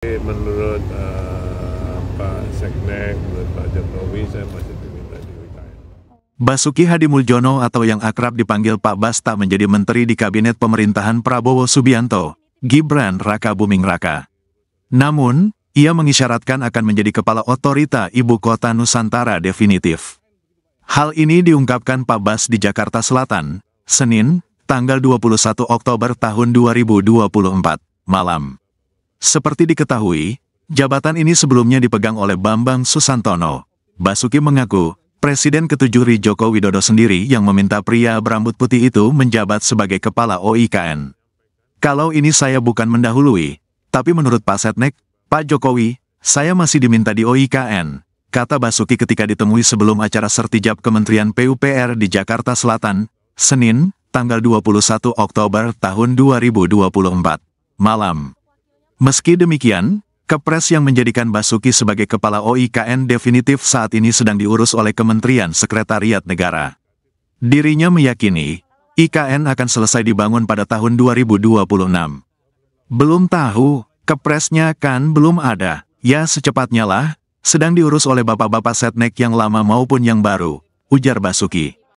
Menurut uh, Pak Seknek, menurut Pak Jokowi, saya masih diminta di. Basuki Hadi Muljono atau yang akrab dipanggil Pak Bas tak menjadi menteri di kabinet pemerintahan Prabowo Subianto, Gibran Raka Buming Raka. Namun, ia mengisyaratkan akan menjadi kepala otorita ibu kota Nusantara definitif. Hal ini diungkapkan Pak Bas di Jakarta Selatan, Senin, tanggal 21 Oktober tahun 2024, malam. Seperti diketahui, jabatan ini sebelumnya dipegang oleh Bambang Susantono. Basuki mengaku, Presiden ketujuh Joko Widodo sendiri yang meminta pria berambut putih itu menjabat sebagai kepala OIKN. Kalau ini saya bukan mendahului, tapi menurut Pak Setnek, Pak Jokowi, saya masih diminta di OIKN, kata Basuki ketika ditemui sebelum acara sertijab Kementerian PUPR di Jakarta Selatan, Senin, tanggal 21 Oktober tahun 2024, malam. Meski demikian, Kepres yang menjadikan Basuki sebagai kepala OIKN definitif saat ini sedang diurus oleh Kementerian Sekretariat Negara. Dirinya meyakini, IKN akan selesai dibangun pada tahun 2026. Belum tahu, kepresnya kan belum ada, ya secepatnya lah, sedang diurus oleh bapak-bapak setnek yang lama maupun yang baru, ujar Basuki.